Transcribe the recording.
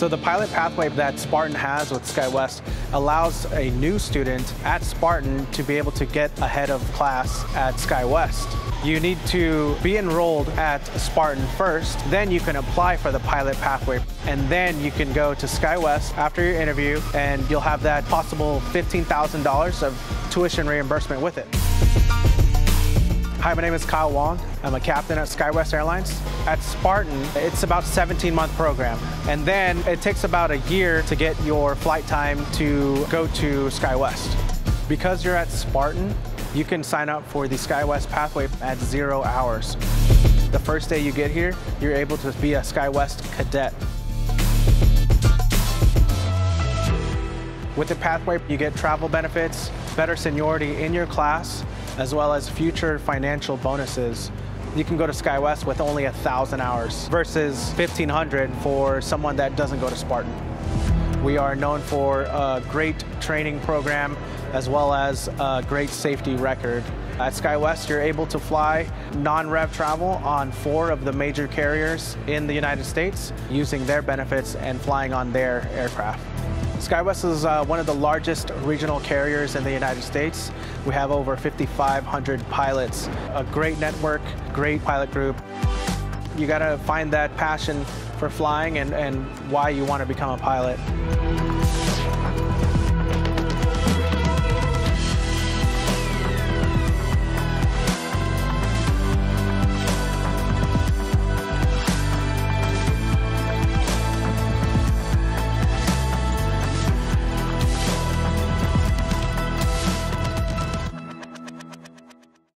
So the pilot pathway that Spartan has with SkyWest allows a new student at Spartan to be able to get ahead of class at SkyWest. You need to be enrolled at Spartan first, then you can apply for the pilot pathway, and then you can go to SkyWest after your interview, and you'll have that possible $15,000 of tuition reimbursement with it. Hi, my name is Kyle Wong. I'm a captain at SkyWest Airlines. At Spartan, it's about 17 month program. And then it takes about a year to get your flight time to go to SkyWest. Because you're at Spartan, you can sign up for the SkyWest pathway at zero hours. The first day you get here, you're able to be a SkyWest cadet. With the pathway, you get travel benefits, better seniority in your class, as well as future financial bonuses. You can go to SkyWest with only 1,000 hours versus 1,500 for someone that doesn't go to Spartan. We are known for a great training program as well as a great safety record. At SkyWest, you're able to fly non-rev travel on four of the major carriers in the United States using their benefits and flying on their aircraft. SkyWest is uh, one of the largest regional carriers in the United States. We have over 5,500 pilots, a great network, great pilot group. You gotta find that passion for flying and, and why you want to become a pilot.